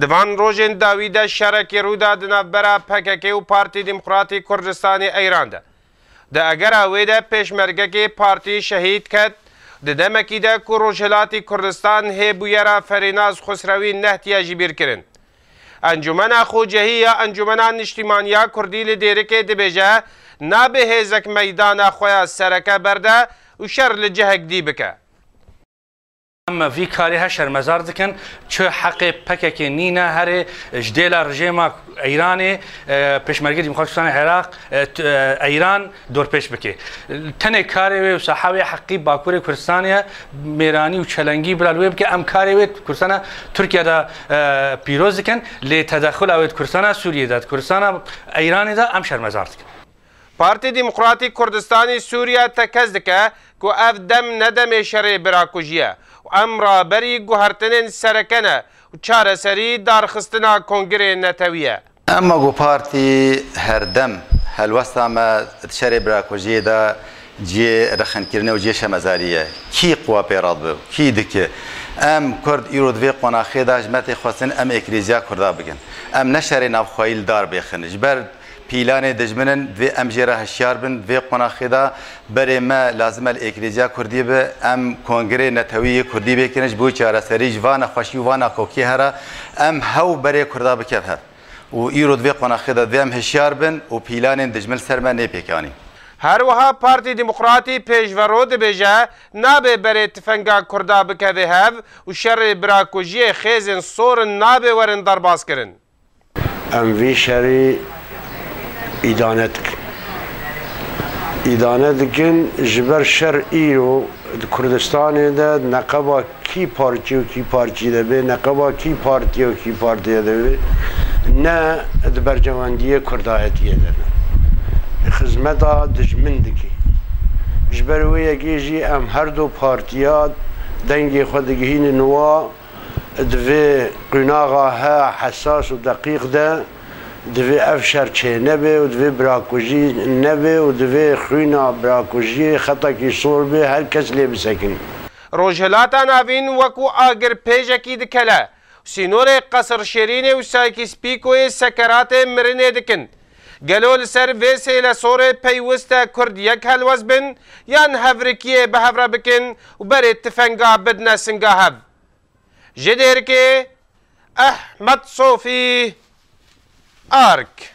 Di van rojên dawî de şerekê rûda di navbera PKK û Partî Demokratî Kurdistanê Eyran de. Di egera wê de pêşmergekê partî şehîd ket, di demekî de ku Rojhilatî Kurdistan hê bûyera Ferînaz Xusrewî nehtiye jibîrkirin. Encûmena Xocehî ya Encûmena Niştîmaniya Kurdî li Dêrikê dibêje nabê hêzek meydana xwe ya sereke berde û şer li cihek dî bike. Em vî karê he şermezar dikin. Çi heqê PKK'ê nîne herê ji dêla rejêma Îranê Pêşmergeyê Demokratîk Iraq Îran dorpêç bike. Tenê karê wê û saha wê heqî Bakurê Kurdistanê ye mêranî û çelengî bila li wê bike. Em karê wê di Kurdistana Tirkiye de pîroz dikin lê tedexula wê di Kurdistana Sûriyê de, di Kurdistana Îranê de em şermezar dikin. Partî Demokratîk Kurdistanî Sûriye tekez dike ku ev dem ne demê şerê birakujî ye û em raberî guhertinên sereke ne û çareserî darxistina kongirê netewî ye. Em a ku partî her dem helwesta me di şerê birakujiyê de cihê rixinkirinê û cihê şemezarî ye. Kî quwa pê re dibe û kî dike? Em Kurd îro di vê qonaxê de ji me tê xwestin em êkirîziya Kurda bikin. Em ne şerê navxweyî li dar bêxin ji ber. Pîlanê dijmin in vê em jê re hişyar bin, di vê qonaxê de berê me lazim e li Êkilêziya Kurdî be, em Kongrê Netewî yê Kurdî bê kirin ji bo çareserî ji va nexweşî û va nakokiyê here em hew berê Kurda bike hev û îro di vê qonaxê de divê em hişyar bin û pîlanên dijmin ser me nêpêk anîn. Her wiha Partî Demokratî Pêşvero dibêje, nabê berê tifenga Kurda bikeve hev û şerê birakujiyê xêzên sor in nabê werin derbas kirin. Em vî şerî îdane dikin. Îdane dikin ji ber şer îro di Kurdistanê de neqeba kî parçî û kî parçî de bê, neqeba kî partiye û kî partiye de bê ne di bercewendiyê kurdayetiyê de ne. Xizmeta dijmin dikî. Ji ber wê yekê jî em her du partiya dengê xwe digihînin wa Di vê qunaxa he hesas û deqîq de divê ev şer çênebê û divê birakujî nebê û divê xwîna birakujiyê xetekî sor bê her kes lê bisekinî. Rojhilata Navîn wekû agirpêjekî dikele sînorê Qesirşêrînê û Saykîs-Pîkoyê sekeratê mirinê dikin. Gelo li ser vê sê lesorê peywist e kurd yek helwez bin yan hevrikiyê bi hev re bikin û berê tifenga bidine singa hev? Ji dêrikê Ehmed Sofî, ark.